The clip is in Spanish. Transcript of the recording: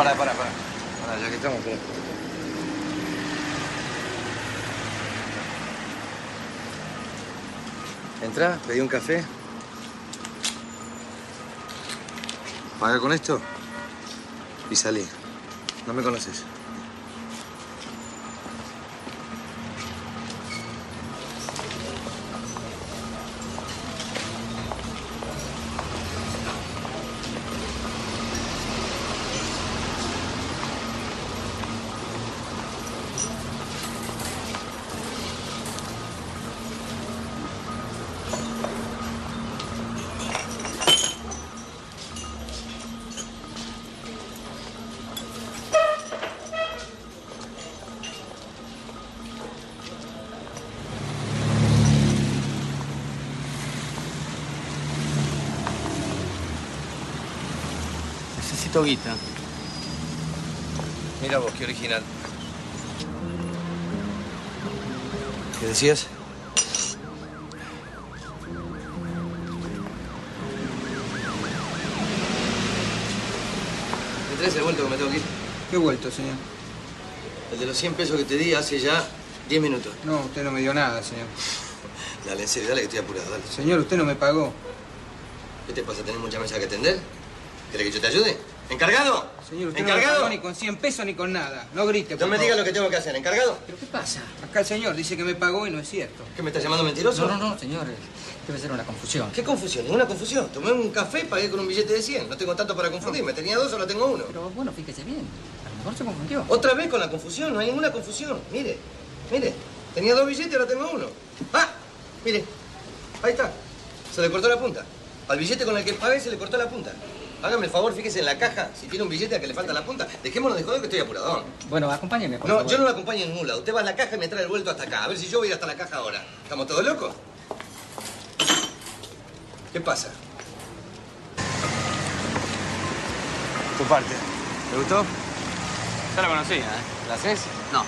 Pará, pará, pará. Pará, ya que estamos, pará. Entra, pedí un café. Paga con esto y salí. No me conoces. Necesito guita. Mira vos, qué original. ¿Qué decías? ¿Me traes el vuelto que me tengo que ir? ¿Qué vuelto, señor? El de los 100 pesos que te di hace ya 10 minutos. No, usted no me dio nada, señor. Dale, en serio, dale que estoy apurado, dale. Señor, usted no me pagó. ¿Qué te pasa? ¿Tenés mucha mesa que atender? ¿Querés que yo te ayude? ¿Encargado? Señor, usted no me ¿Encargado? pagó ni con 100 pesos ni con nada. No grite, por no me favor. digas lo que tengo que hacer. ¿Encargado? ¿Pero qué pasa? Acá el señor dice que me pagó y no es cierto. ¿Qué me estás llamando mentiroso? No, no, no, señor. Debe ser una confusión. ¿Qué confusión? Ninguna confusión. Tomé un café y pagué con un billete de 100. No tengo tanto para confundirme. Tenía dos, ahora tengo uno. Pero bueno, fíjese bien. A lo mejor se confundió. Otra vez con la confusión. No hay ninguna confusión. Mire, mire. Tenía dos billetes, ahora tengo uno. ¡Ah! Mire. Ahí está. Se le cortó la punta. Al billete con el que pagué se le cortó la punta. Hágame el favor, fíjese en la caja. Si tiene un billete al que le falta la punta, dejémonos de joder que estoy apuradón. Bueno, acompáñeme, por No, favor. yo no lo acompaño en lado. Usted va a la caja y me trae el vuelto hasta acá. A ver si yo voy a ir hasta la caja ahora. ¿Estamos todos locos? ¿Qué pasa? Tu parte. ¿Te gustó? Ya la conocía, ¿eh? ¿La haces? No.